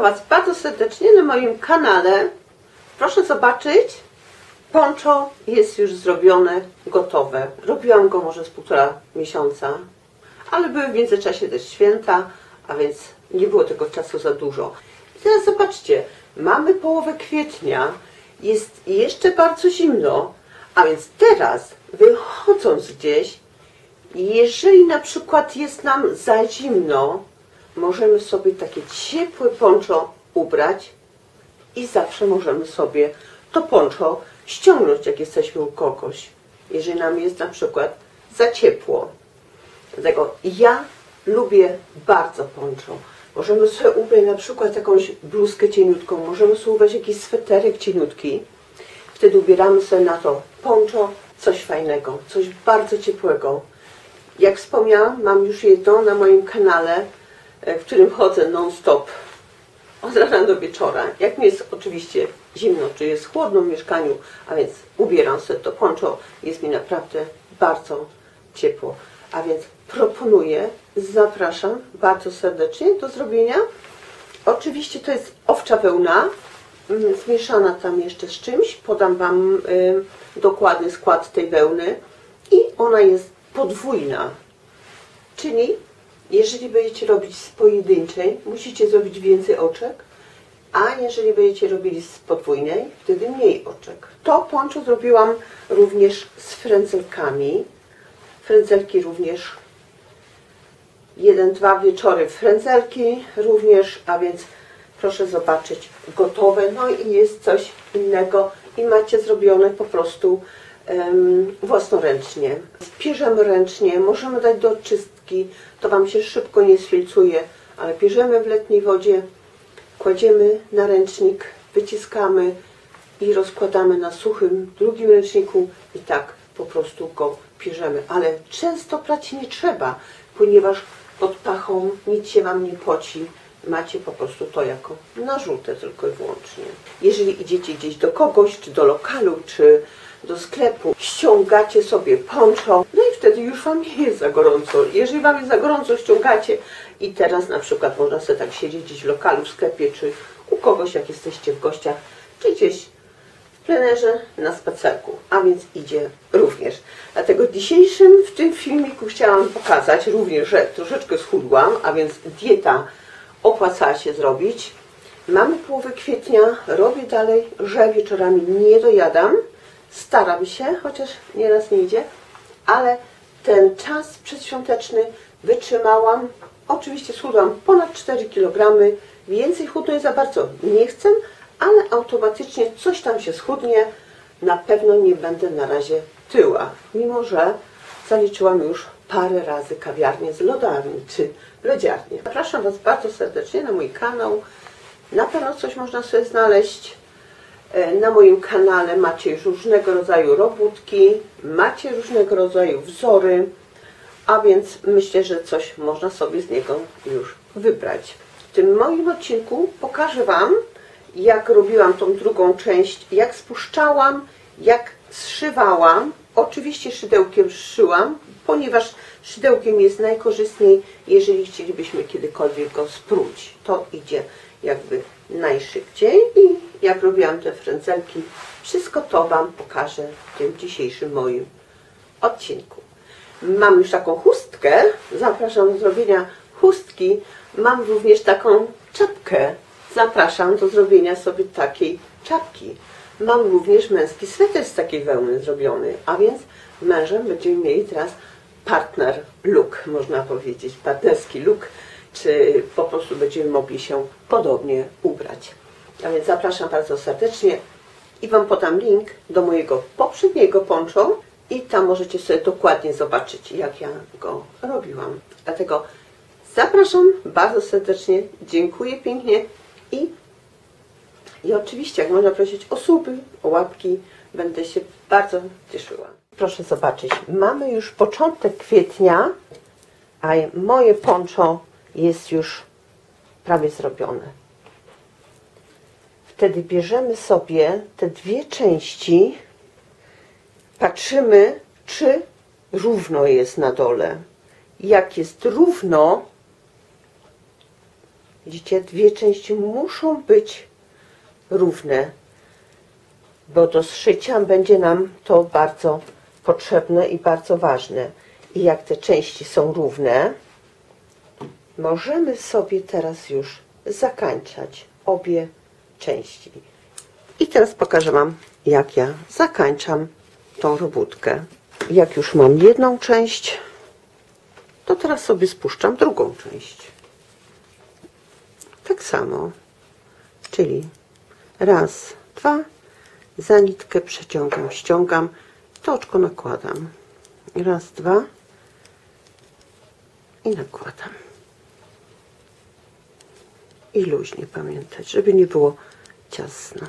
Zapraszam Was bardzo serdecznie na moim kanale. Proszę zobaczyć. Poncho jest już zrobione, gotowe. Robiłam go może z półtora miesiąca, ale były w międzyczasie też święta, a więc nie było tego czasu za dużo. I teraz zobaczcie, mamy połowę kwietnia, jest jeszcze bardzo zimno, a więc teraz wychodząc gdzieś, jeżeli na przykład jest nam za zimno, możemy sobie takie ciepłe poncho ubrać i zawsze możemy sobie to poncho ściągnąć, jak jesteśmy u kogoś, jeżeli nam jest na przykład za ciepło. Dlatego ja lubię bardzo poncho. Możemy sobie ubrać na przykład jakąś bluzkę cieniutką, możemy sobie ubrać jakiś sweterek cieniutki. Wtedy ubieramy sobie na to poncho coś fajnego, coś bardzo ciepłego. Jak wspomniałam, mam już jedno na moim kanale, w którym chodzę non-stop od rana do wieczora. Jak mi jest oczywiście zimno, czy jest chłodno w mieszkaniu, a więc ubieram sobie to poncho, jest mi naprawdę bardzo ciepło. A więc proponuję, zapraszam bardzo serdecznie do zrobienia. Oczywiście to jest owcza wełna, mm, zmieszana tam jeszcze z czymś. Podam Wam y, dokładny skład tej wełny i ona jest podwójna. Czyli jeżeli będziecie robić z pojedynczej, musicie zrobić więcej oczek, a jeżeli będziecie robili z podwójnej, wtedy mniej oczek. To poncho zrobiłam również z frędzelkami. Frędzelki również jeden, dwa wieczory frędzelki również, a więc proszę zobaczyć, gotowe. No i jest coś innego i macie zrobione po prostu um, własnoręcznie. Pierzemy ręcznie, możemy dać do czystki, to Wam się szybko nie sfilcuje, ale pierzemy w letniej wodzie, kładziemy na ręcznik, wyciskamy i rozkładamy na suchym drugim ręczniku i tak po prostu go pierzemy. Ale często prać nie trzeba, ponieważ pod pachą nic się Wam nie poci. Macie po prostu to jako narzutę tylko i wyłącznie. Jeżeli idziecie gdzieś do kogoś, czy do lokalu, czy do sklepu, ściągacie sobie poncho, no i wtedy już Wam nie jest za gorąco. Jeżeli Wam jest za gorąco, ściągacie i teraz na przykład można sobie tak siedzieć gdzieś w lokalu, w sklepie, czy u kogoś, jak jesteście w gościach, czy gdzieś w plenerze na spacerku, a więc idzie również. Dlatego dzisiejszym w tym filmiku chciałam pokazać również, że troszeczkę schudłam, a więc dieta opłacała się zrobić. Mamy połowę kwietnia, robię dalej, że wieczorami nie dojadam. Staram się, chociaż nieraz nie idzie, ale ten czas przedświąteczny wytrzymałam. Oczywiście schudłam ponad 4 kg, więcej chudnąć za bardzo nie chcę, ale automatycznie coś tam się schudnie. Na pewno nie będę na razie tyła, mimo że zaliczyłam już parę razy kawiarnię z lodami czy lodziarnię. Zapraszam Was bardzo serdecznie na mój kanał. Na pewno coś można sobie znaleźć. E, na moim kanale macie różnego rodzaju robótki, macie różnego rodzaju wzory, a więc myślę, że coś można sobie z niego już wybrać. W tym moim odcinku pokażę Wam, jak robiłam tą drugą część, jak spuszczałam, jak zszywałam. Oczywiście szydełkiem szyłam, ponieważ szydełkiem jest najkorzystniej, jeżeli chcielibyśmy kiedykolwiek go spróć. To idzie jakby najszybciej i jak robiłam te frędzelki, wszystko to Wam pokażę w tym dzisiejszym moim odcinku. Mam już taką chustkę, zapraszam do zrobienia chustki. Mam również taką czapkę, zapraszam do zrobienia sobie takiej czapki. Mam również męski sweter z takiej wełny zrobiony, a więc mężem będziemy mieli teraz partner look, można powiedzieć, partnerski look, czy po prostu będziemy mogli się podobnie ubrać. A więc zapraszam bardzo serdecznie i Wam podam link do mojego poprzedniego poncho i tam możecie sobie dokładnie zobaczyć, jak ja go robiłam. Dlatego zapraszam bardzo serdecznie, dziękuję pięknie i, i oczywiście, jak można prosić o suby, o łapki, będę się bardzo cieszyła. Proszę zobaczyć, mamy już początek kwietnia, a moje poncho jest już prawie zrobione. Wtedy bierzemy sobie te dwie części, patrzymy, czy równo jest na dole. Jak jest równo, Widzicie, dwie części muszą być równe, bo do zszycia będzie nam to bardzo potrzebne i bardzo ważne. I jak te części są równe, możemy sobie teraz już zakańczać obie części. I teraz pokażę Wam, jak ja zakańczam tą robótkę. Jak już mam jedną część, to teraz sobie spuszczam drugą część. Tak samo, czyli raz, dwa, za nitkę przeciągam, ściągam, to oczko nakładam. Raz, dwa i nakładam. I luźnie pamiętać, żeby nie było ciasno.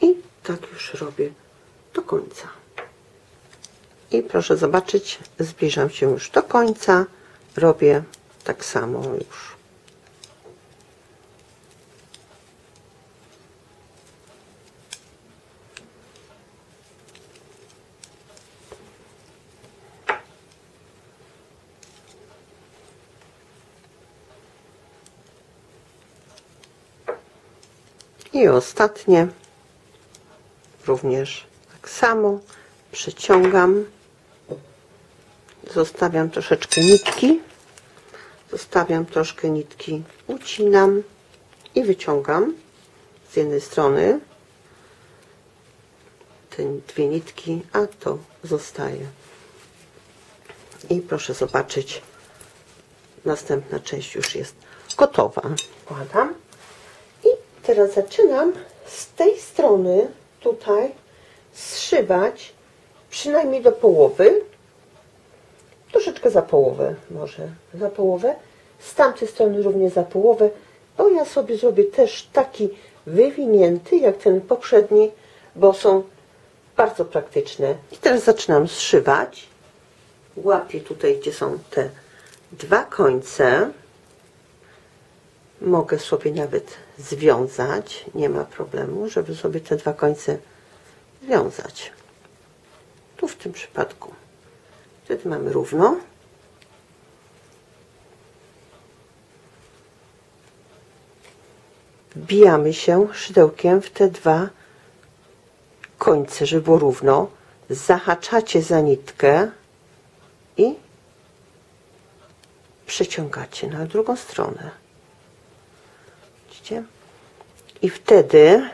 I tak już robię do końca. I proszę zobaczyć, zbliżam się już do końca. Robię tak samo już. I ostatnie. Również tak samo przeciągam zostawiam troszeczkę nitki. Zostawiam troszkę nitki ucinam i wyciągam z jednej strony te dwie nitki a to zostaje. I proszę zobaczyć następna część już jest gotowa. Wkładam teraz zaczynam z tej strony tutaj zszywać przynajmniej do połowy troszeczkę za połowę może za połowę z tamtej strony również za połowę bo ja sobie zrobię też taki wywinięty jak ten poprzedni bo są bardzo praktyczne. I teraz zaczynam zszywać. Łapię tutaj gdzie są te dwa końce mogę sobie nawet związać nie ma problemu żeby sobie te dwa końce związać. Tu w tym przypadku. Wtedy mamy równo. Wbijamy się szydełkiem w te dwa końce, żeby było równo. Zahaczacie za nitkę i przeciągacie na drugą stronę widzicie i wtedy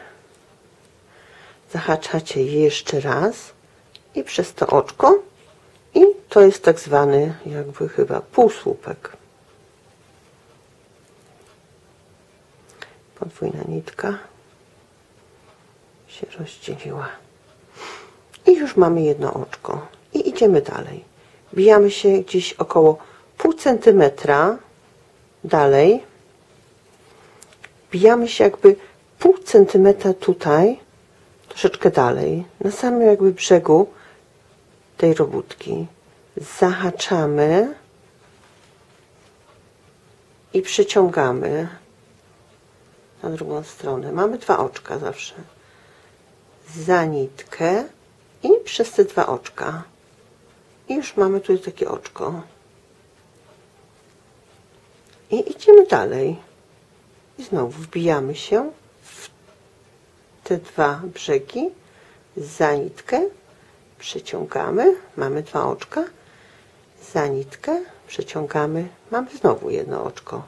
zahaczacie jeszcze raz i przez to oczko i to jest tak zwany jakby chyba półsłupek. Podwójna nitka się rozdzieliła. I już mamy jedno oczko. I idziemy dalej. Bijamy się gdzieś około pół centymetra dalej. Bijamy się jakby pół centymetra tutaj troszeczkę dalej, na samym jakby brzegu tej robótki. Zahaczamy i przyciągamy na drugą stronę. Mamy dwa oczka zawsze. Za nitkę i przez te dwa oczka. I już mamy tutaj takie oczko. I idziemy dalej. I znowu wbijamy się te dwa brzegi. Za nitkę przeciągamy, mamy dwa oczka, za nitkę przeciągamy, mamy znowu jedno oczko.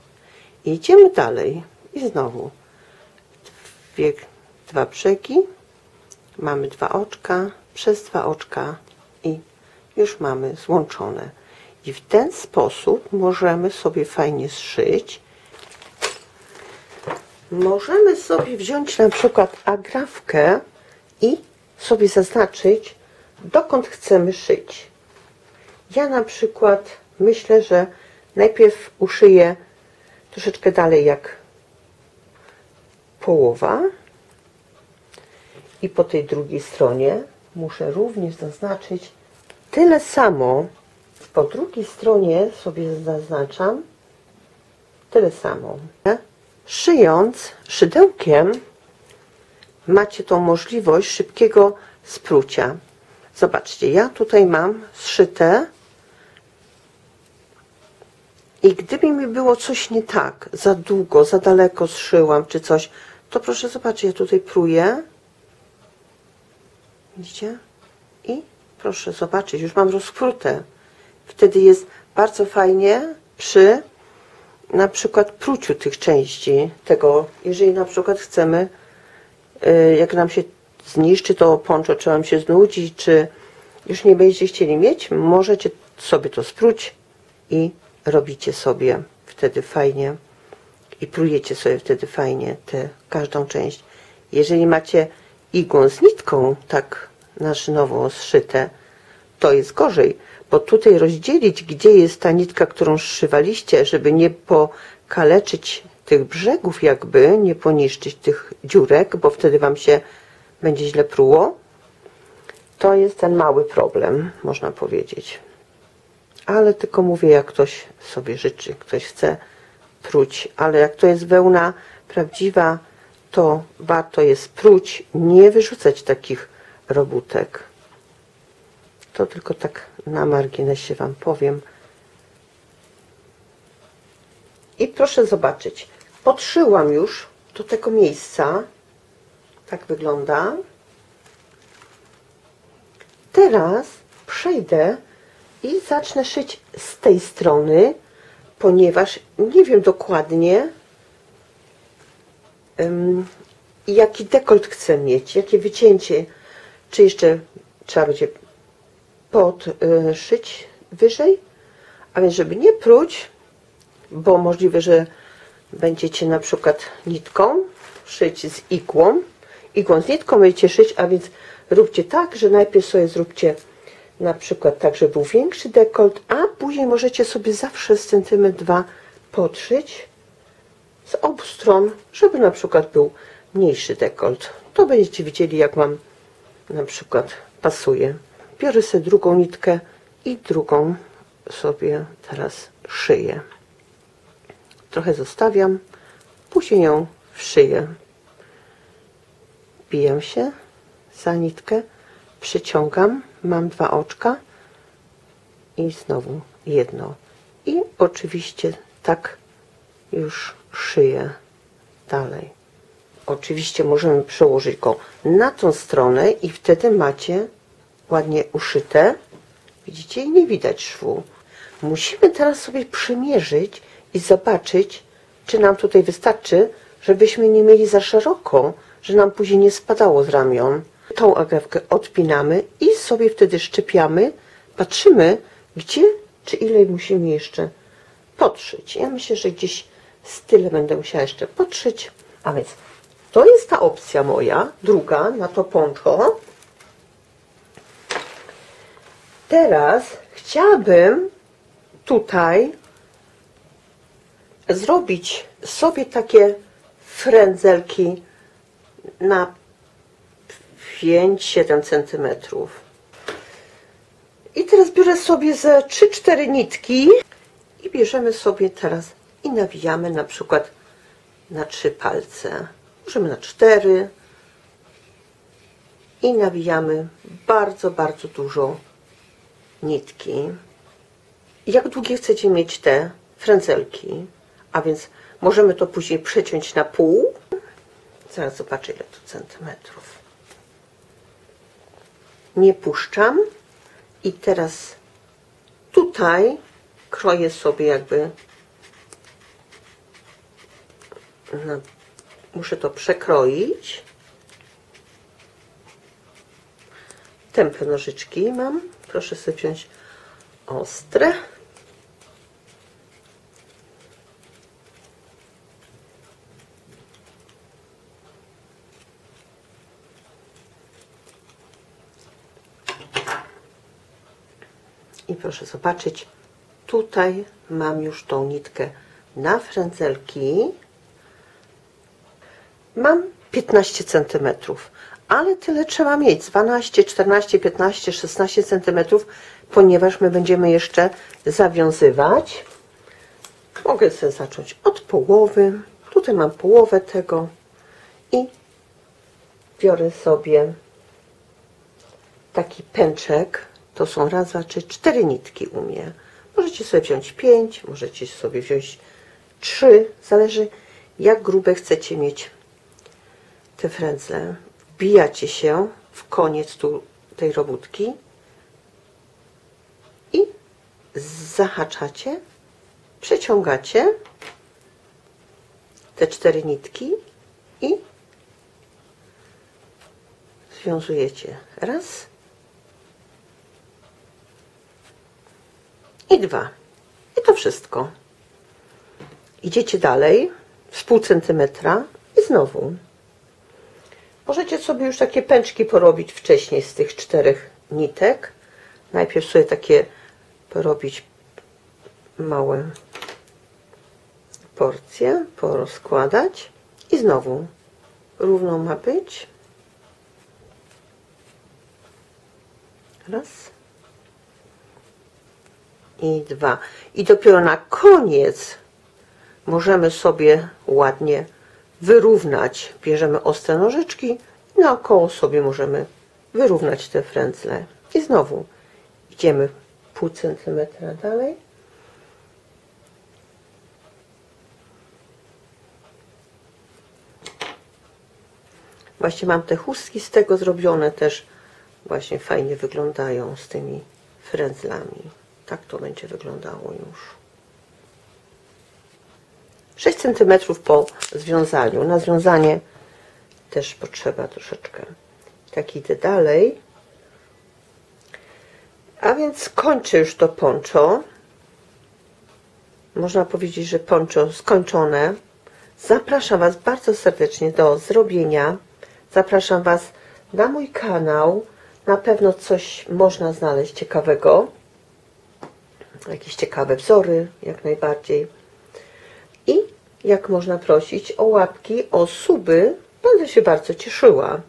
I idziemy dalej. I znowu dwie, dwa brzegi, mamy dwa oczka, przez dwa oczka. I już mamy złączone. I w ten sposób możemy sobie fajnie zszyć możemy sobie wziąć na przykład agrafkę i sobie zaznaczyć, dokąd chcemy szyć. Ja na przykład myślę, że najpierw uszyję troszeczkę dalej jak połowa i po tej drugiej stronie muszę również zaznaczyć tyle samo. Po drugiej stronie sobie zaznaczam tyle samo. Szyjąc szydełkiem macie tą możliwość szybkiego sprucia. Zobaczcie, ja tutaj mam zszyte I gdyby mi było coś nie tak, za długo, za daleko zszyłam czy coś, to proszę zobaczyć, ja tutaj pruję. Widzicie? I proszę zobaczyć, już mam rozprute. Wtedy jest bardzo fajnie przy na przykład pruciu tych części tego, jeżeli na przykład chcemy, y, jak nam się zniszczy to poncho, czy nam się znudzi, czy już nie będziecie chcieli mieć, możecie sobie to spróć i robicie sobie wtedy fajnie i prujecie sobie wtedy fajnie tę każdą część. Jeżeli macie igłą z nitką tak na szynowo zszyte, to jest gorzej, bo tutaj rozdzielić, gdzie jest ta nitka, którą zszywaliście, żeby nie pokaleczyć tych brzegów jakby, nie poniszczyć tych dziurek, bo wtedy Wam się będzie źle pruło, to jest ten mały problem, można powiedzieć. Ale tylko mówię, jak ktoś sobie życzy, ktoś chce pruć, ale jak to jest wełna prawdziwa, to warto jest pruć, nie wyrzucać takich robótek. To tylko tak na marginesie Wam powiem. I proszę zobaczyć, podszyłam już do tego miejsca. Tak wygląda. Teraz przejdę i zacznę szyć z tej strony, ponieważ nie wiem dokładnie, um, jaki dekolt chcę mieć, jakie wycięcie, czy jeszcze trzeba będzie podszyć wyżej, a więc żeby nie pruć, bo możliwe, że będziecie na przykład nitką szyć z igłą, igłą z nitką będziecie szyć, a więc róbcie tak, że najpierw sobie zróbcie na przykład tak, żeby był większy dekolt, a później możecie sobie zawsze z centymetr dwa podszyć z obu stron, żeby na przykład był mniejszy dekolt. To będziecie widzieli, jak Wam na przykład pasuje. Biorę sobie drugą nitkę i drugą sobie teraz szyję. Trochę zostawiam, później ją wszyję. Bijam się za nitkę, przyciągam, mam dwa oczka i znowu jedno. I oczywiście tak już szyję dalej. Oczywiście możemy przełożyć go na tą stronę i wtedy macie ładnie uszyte. Widzicie? I nie widać szwu. Musimy teraz sobie przymierzyć i zobaczyć, czy nam tutaj wystarczy, żebyśmy nie mieli za szeroko, że nam później nie spadało z ramion. Tą agrawkę odpinamy i sobie wtedy szczepiamy, patrzymy, gdzie czy ile musimy jeszcze podszyć. Ja myślę, że gdzieś z tyle będę musiała jeszcze podszyć. A więc to jest ta opcja moja, druga na to poncho. Teraz chciałabym tutaj zrobić sobie takie frędzelki na 5-7 centymetrów. I teraz biorę sobie ze 3-4 nitki i bierzemy sobie teraz i nawijamy na przykład na 3 palce. Możemy na 4 i nawijamy bardzo, bardzo dużo nitki. Jak długie chcecie mieć te frędzelki? A więc możemy to później przeciąć na pół. Zaraz zobaczę ile to centymetrów. Nie puszczam. I teraz tutaj kroję sobie jakby no, muszę to przekroić. Tępe nożyczki mam. Proszę sobie wziąć ostre. I proszę zobaczyć, tutaj mam już tą nitkę na frędzelki. Mam 15 cm, ale tyle trzeba mieć, 12, 14, 15, 16 cm, ponieważ my będziemy jeszcze zawiązywać. Mogę sobie zacząć od połowy. Tutaj mam połowę tego i biorę sobie taki pęczek to są raz, dwa, trzy, cztery nitki u mnie. Możecie sobie wziąć 5, możecie sobie wziąć 3, zależy jak grube chcecie mieć te frędzle. Wbijacie się w koniec tu tej robótki i zahaczacie, przeciągacie te cztery nitki i związujecie. Raz i dwa. I to wszystko. Idziecie dalej z pół centymetra i znowu. Możecie sobie już takie pęczki porobić wcześniej z tych czterech nitek. Najpierw sobie takie porobić małe porcje, porozkładać i znowu równo ma być. Raz i dwa. I dopiero na koniec możemy sobie ładnie wyrównać. Bierzemy ostre nożyczki i naokoło sobie możemy wyrównać te frędzle. I znowu idziemy pół centymetra dalej. Właśnie mam te chustki z tego zrobione też właśnie fajnie wyglądają z tymi frędzlami. Tak to będzie wyglądało już. 6 cm po związaniu. Na związanie też potrzeba troszeczkę. Tak idę dalej. A więc kończę już to poncho. Można powiedzieć, że poncho skończone. Zapraszam Was bardzo serdecznie do zrobienia. Zapraszam Was na mój kanał. Na pewno coś można znaleźć ciekawego. Jakieś ciekawe wzory, jak najbardziej. I jak można prosić o łapki, o suby, będę się bardzo cieszyła.